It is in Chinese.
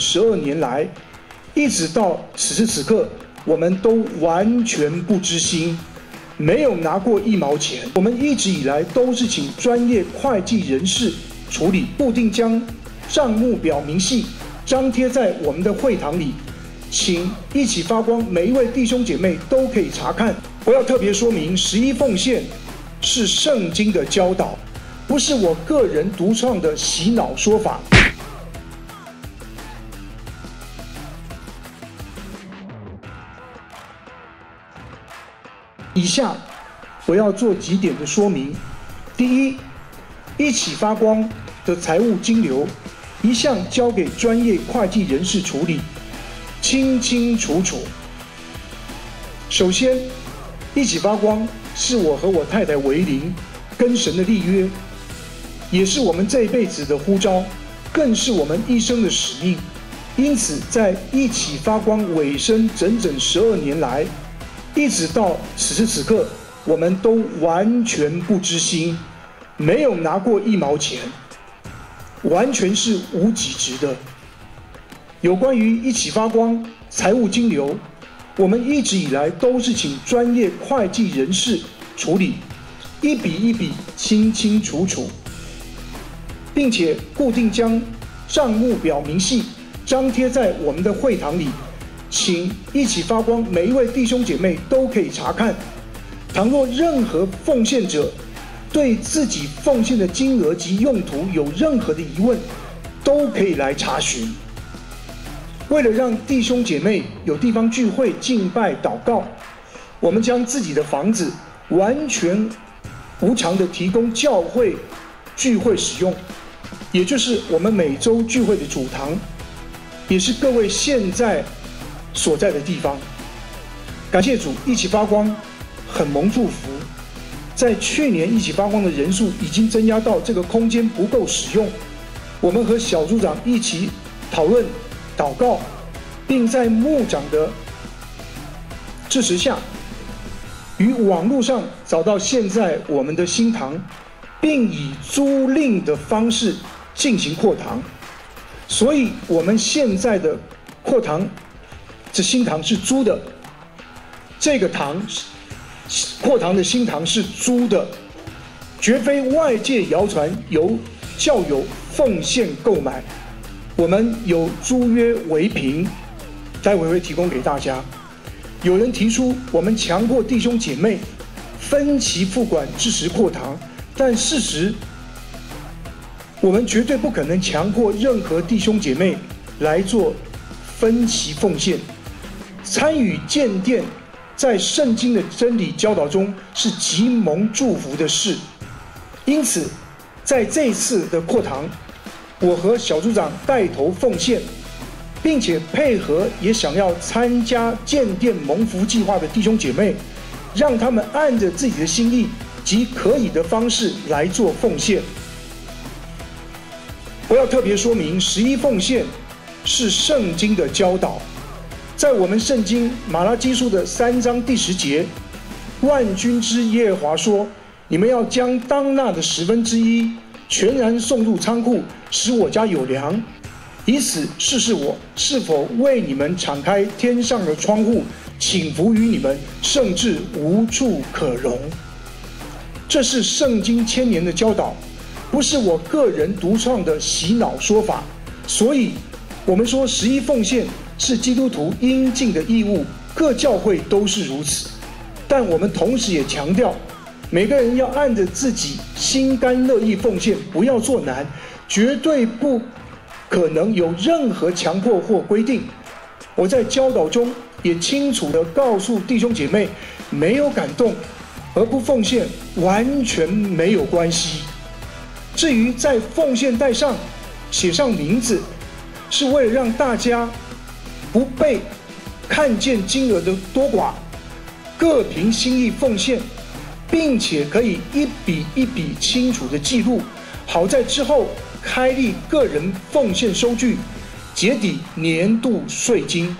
十二年来，一直到此时此刻，我们都完全不知心，没有拿过一毛钱。我们一直以来都是请专业会计人士处理，固定将账目表明细张贴在我们的会堂里，请一起发光每一位弟兄姐妹都可以查看。我要特别说明，十一奉献是圣经的教导，不是我个人独创的洗脑说法。以下我要做几点的说明：第一，一起发光的财务金流一向交给专业会计人士处理，清清楚楚。首先，一起发光是我和我太太维林跟神的立约，也是我们这一辈子的呼召，更是我们一生的使命。因此，在一起发光尾声整整十二年来。一直到此时此刻，我们都完全不知心，没有拿过一毛钱，完全是无极值的。有关于一起发光财务金流，我们一直以来都是请专业会计人士处理，一笔一笔清清楚楚，并且固定将账目表明细张贴在我们的会堂里。请一起发光，每一位弟兄姐妹都可以查看。倘若任何奉献者对自己奉献的金额及用途有任何的疑问，都可以来查询。为了让弟兄姐妹有地方聚会、敬拜、祷告，我们将自己的房子完全无偿的提供教会聚会使用，也就是我们每周聚会的主堂，也是各位现在。所在的地方，感谢主，一起发光，很蒙祝福。在去年，一起发光的人数已经增加到这个空间不够使用。我们和小组长一起讨论、祷告，并在牧长的支持下，于网络上找到现在我们的新堂，并以租赁的方式进行扩堂。所以，我们现在的扩堂。这新堂是租的，这个堂扩堂的新堂是租的，绝非外界谣传由教友奉献购买。我们有租约为凭，待会会提供给大家。有人提出我们强迫弟兄姐妹分期付款支持扩堂，但事实我们绝对不可能强迫任何弟兄姐妹来做分期奉献。参与建殿，在圣经的真理教导中是极蒙祝福的事。因此，在这次的扩堂，我和小组长带头奉献，并且配合也想要参加建殿蒙福计划的弟兄姐妹，让他们按着自己的心意及可以的方式来做奉献。我要特别说明，十一奉献是圣经的教导。在我们圣经马拉基书的三章第十节，万军之耶和华说：“你们要将当纳的十分之一全然送入仓库，使我家有粮，以此试试我是否为你们敞开天上的窗户，请服于你们，甚至无处可容。”这是圣经千年的教导，不是我个人独创的洗脑说法。所以，我们说十一奉献。是基督徒应尽的义务，各教会都是如此。但我们同时也强调，每个人要按着自己心甘乐意奉献，不要做难，绝对不可能有任何强迫或规定。我在教导中也清楚地告诉弟兄姐妹，没有感动而不奉献，完全没有关系。至于在奉献袋上写上名字，是为了让大家。不被看见金额的多寡，各凭心意奉献，并且可以一笔一笔清楚的记录，好在之后开立个人奉献收据，结抵年度税金。